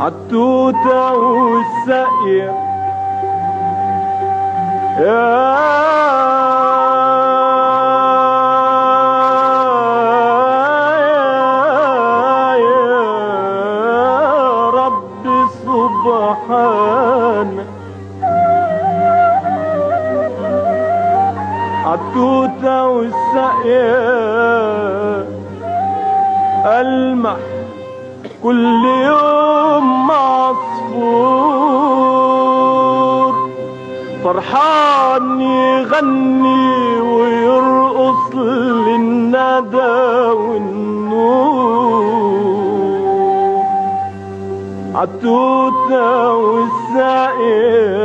عالتوتة والسقية يا عالتوتة والسقية ألمح كل يوم عصفور فرحان يغني ويرقص للندى والنور. عالتوتة والسقية